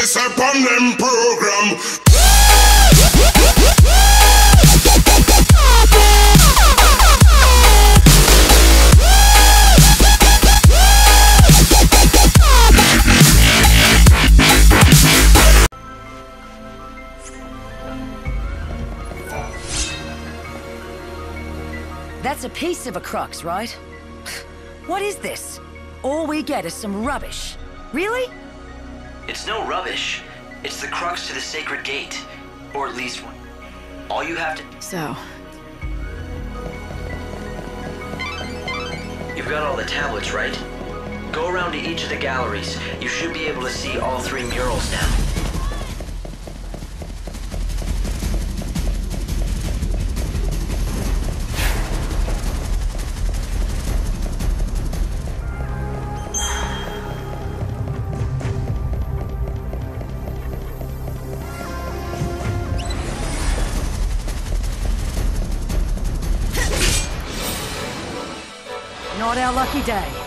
this upon them program. That's a piece of a crux, right? What is this? All we get is some rubbish. Really? It's no rubbish. It's the crux to the sacred gate. Or at least one. All you have to... So, You've got all the tablets, right? Go around to each of the galleries. You should be able to see all three murals now. Lucky day.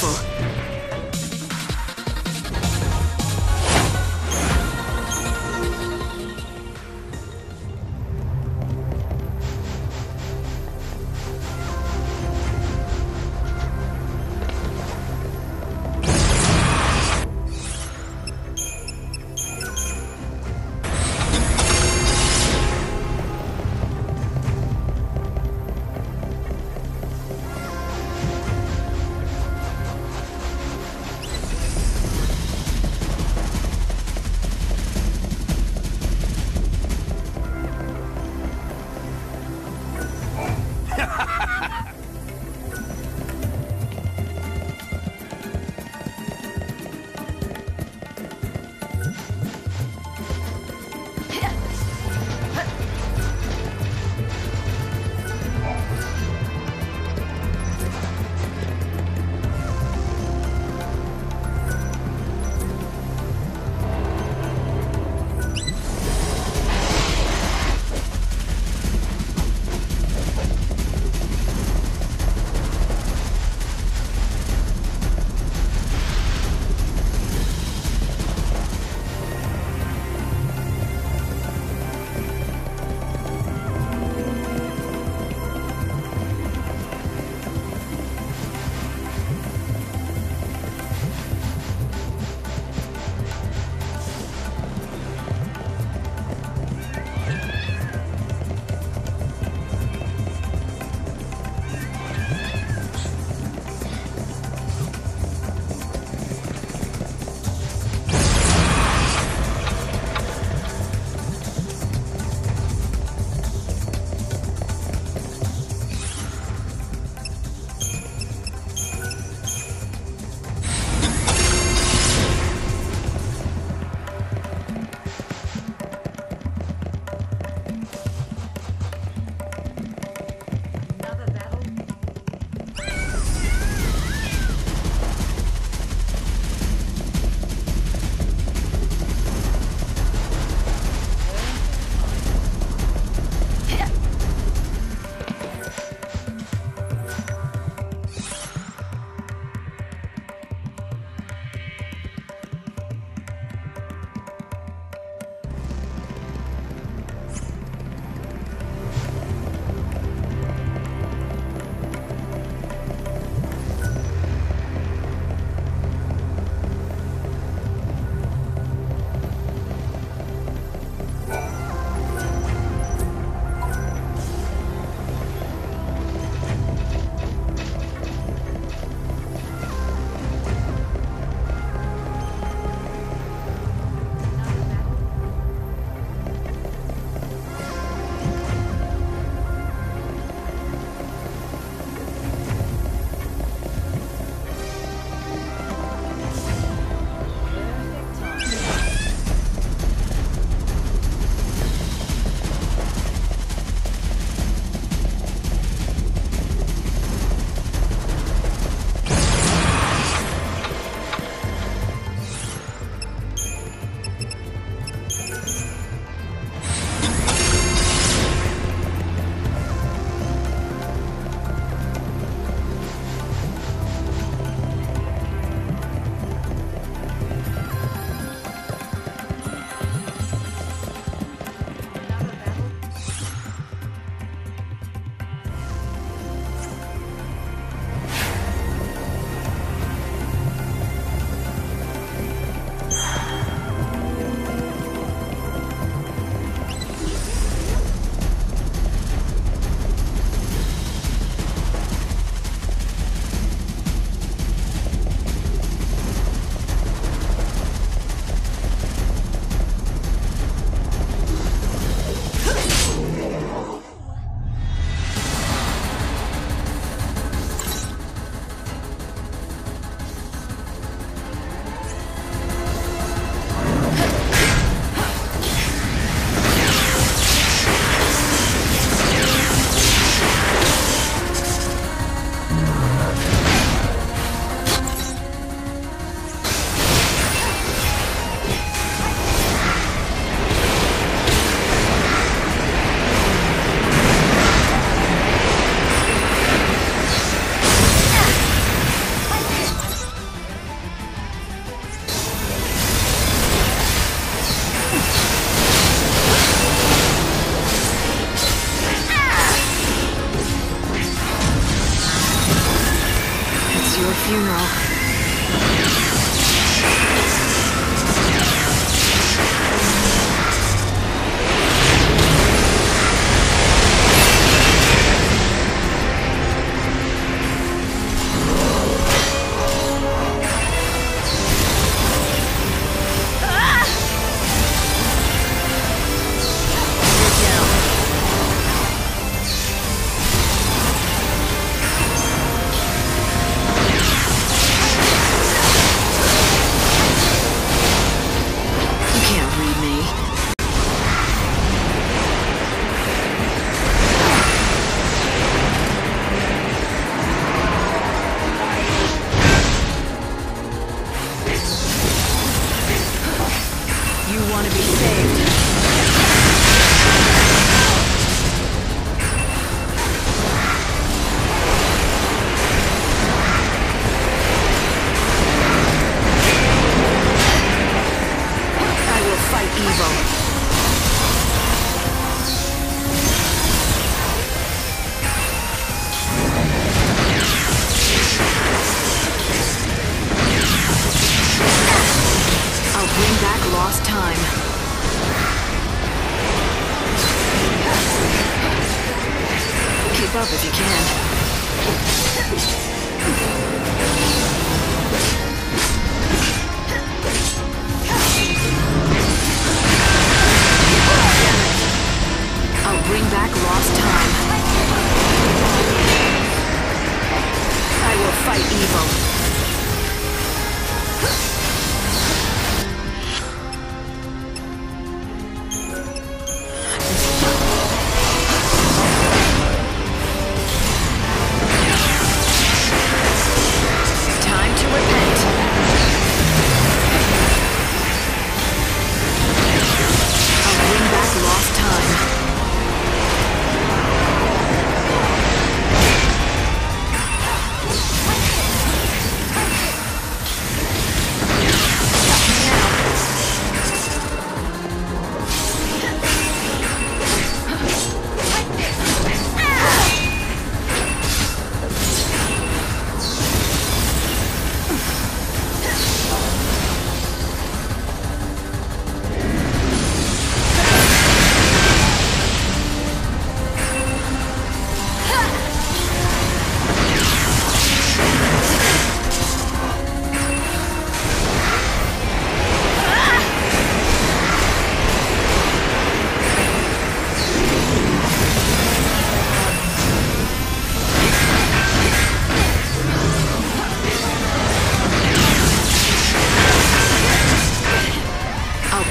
哦。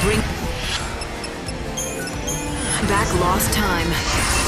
Bring back lost time.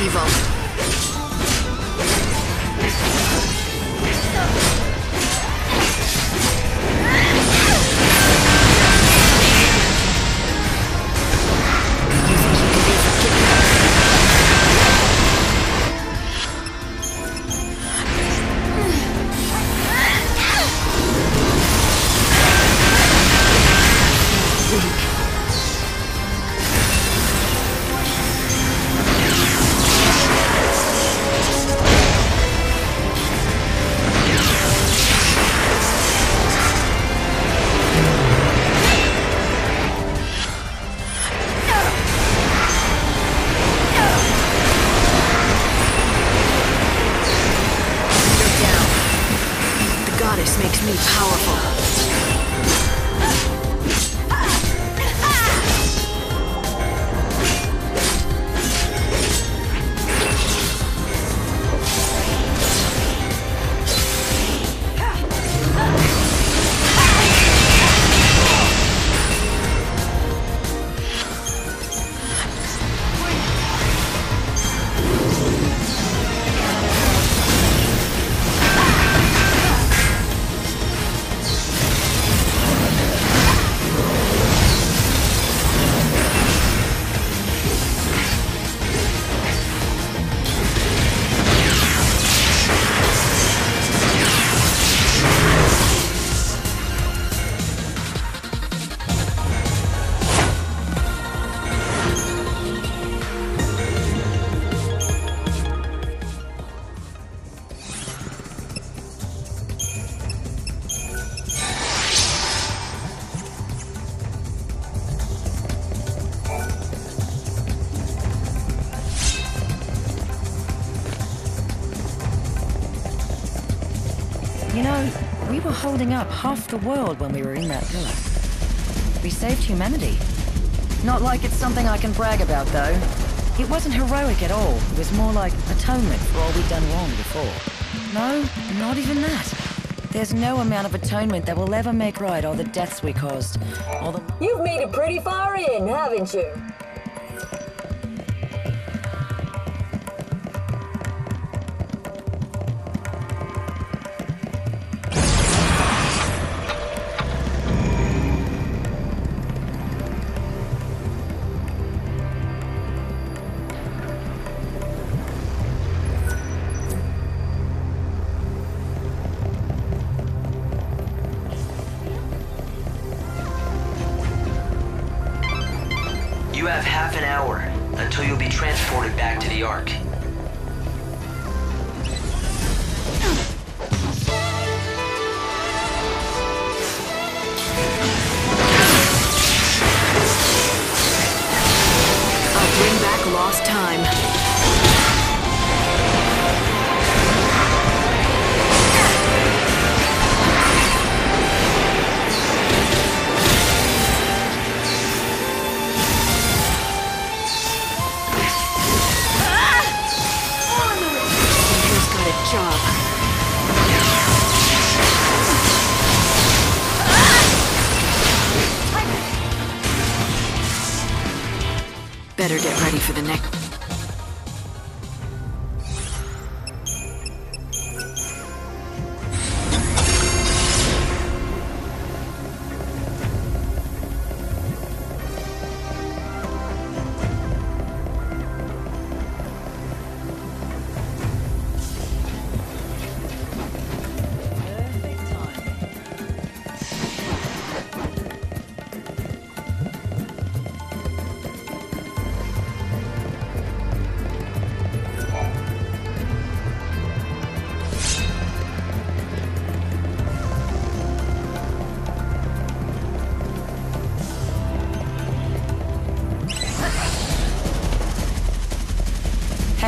Evil. We were holding up half the world when we were in that pillar. We saved humanity. Not like it's something I can brag about, though. It wasn't heroic at all. It was more like atonement for all we'd done wrong before. No, not even that. There's no amount of atonement that will ever make right all the deaths we caused. All the... You've made it pretty far in, haven't? You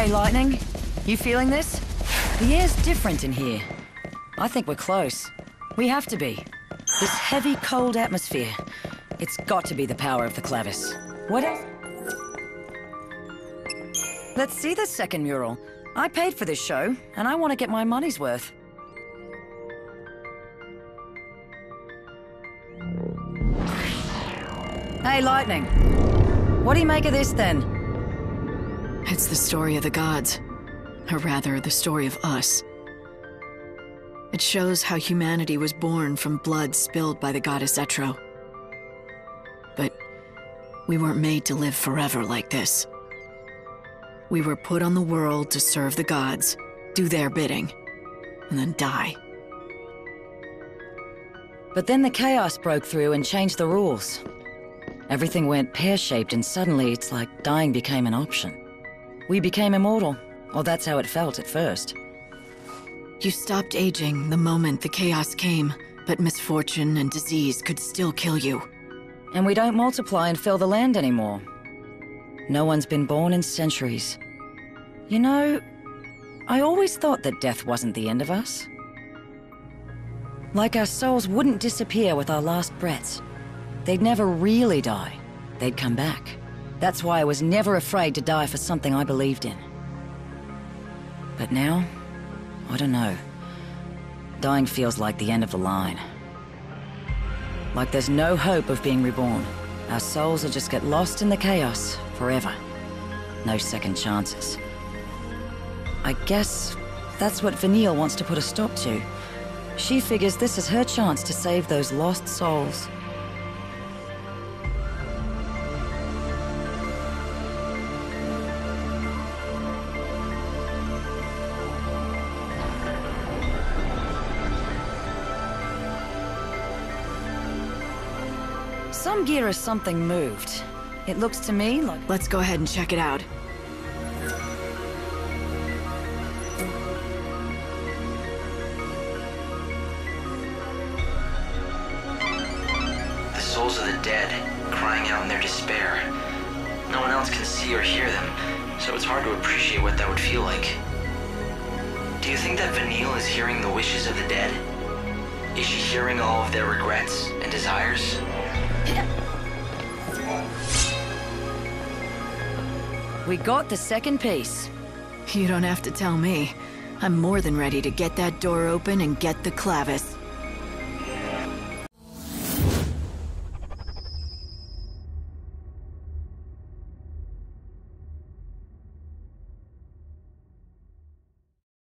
Hey, Lightning. You feeling this? The air's different in here. I think we're close. We have to be. This heavy, cold atmosphere. It's got to be the power of the clavis. What else? Let's see the second mural. I paid for this show, and I want to get my money's worth. Hey, Lightning. What do you make of this then? It's the story of the gods. Or rather, the story of us. It shows how humanity was born from blood spilled by the goddess Etro. But we weren't made to live forever like this. We were put on the world to serve the gods, do their bidding, and then die. But then the chaos broke through and changed the rules. Everything went pear-shaped and suddenly it's like dying became an option. We became immortal. Well, that's how it felt at first. You stopped aging the moment the chaos came, but misfortune and disease could still kill you. And we don't multiply and fill the land anymore. No one's been born in centuries. You know, I always thought that death wasn't the end of us. Like our souls wouldn't disappear with our last breaths. They'd never really die. They'd come back. That's why I was never afraid to die for something I believed in. But now, I don't know. Dying feels like the end of the line. Like there's no hope of being reborn. Our souls will just get lost in the chaos forever. No second chances. I guess that's what Vanille wants to put a stop to. She figures this is her chance to save those lost souls. Some gear or something moved. It looks to me like... Let's go ahead and check it out. The souls of the dead, crying out in their despair. No one else can see or hear them, so it's hard to appreciate what that would feel like. Do you think that Vanille is hearing the wishes of the dead? Is she hearing all of their regrets and desires? We got the second piece. You don't have to tell me. I'm more than ready to get that door open and get the clavis.